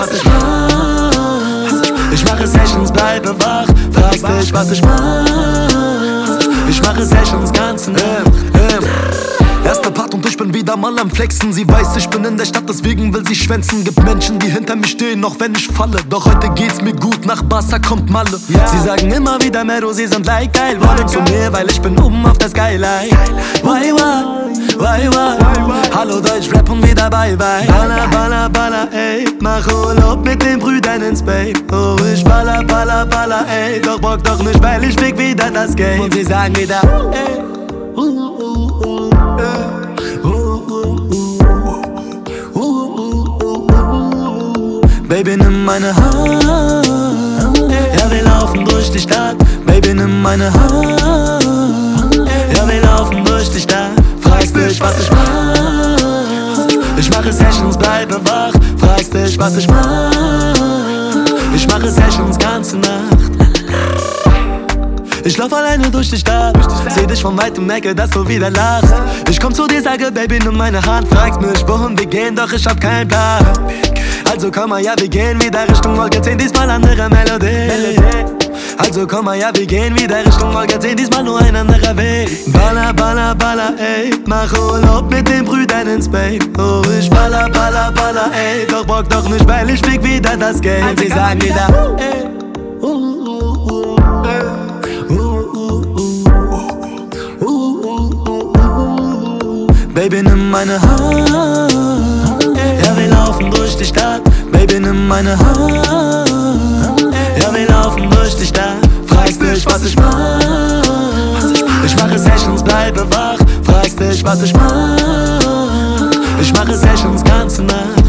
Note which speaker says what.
Speaker 1: was ich mach. Ich mache Sessions, bleibe wach. Fragst dich, was ich mach. Ich mache Sessions ganze Nacht.
Speaker 2: Erster Part und ich bin wieder mal am Flexen. Sie weiß, ich bin in der Stadt, deswegen will sie schwänzen. Gibt Menschen, die hinter mir stehen, auch wenn ich falle. Doch heute geht's mir gut, nach Barca kommt Malle.
Speaker 1: Ja. Sie sagen immer wieder, Mero, sie sind like geil. Wollen zu mir, weil ich bin oben auf der Skyline. Why, why, why, why? Bye, bye. Baller, baller, baller, ey. Mach Urlaub mit den Brüdern ins Bay. Oh, ich baller, baller, baller, ey. Doch Bock doch nicht, weil ich fick wieder das Game. Und sie sagen wieder. Baby, nimm meine Hand. Ja, wir laufen durch die Stadt. Baby, nimm meine Hand. Ich mache Sessions, bleibe wach. Fragst dich, was ich mach. Ich mache Sessions ganze Nacht. Ich lauf alleine durch die Stadt, seh dich von weitem merke, dass du wieder lachst. Ich komm zu dir, sage, Baby, nimm meine Hand, fragst mich, wohin wir gehen, doch ich hab keinen Plan. Also komm mal, ja, wir gehen wieder Richtung Wolke 10, diesmal andere Melodie. Also komm mal, ja, wir gehen wieder Richtung Wolke 10, diesmal nur ein anderer Weg. Baller, ey, mach Urlaub mit den Brüdern ins Bay. Oh, ich baller, baller, baller, ey, doch bock doch nicht, weil ich fick wieder das Geld. Und sie sagen wieder, uh, uh, uh, ey. Baby, nimm meine Hand. Ja, wir laufen durch die Stadt. Baby, nimm meine Hand. Bleibe wach. Fragst dich, was ich mach. Ich mache Sessions ganze Nacht.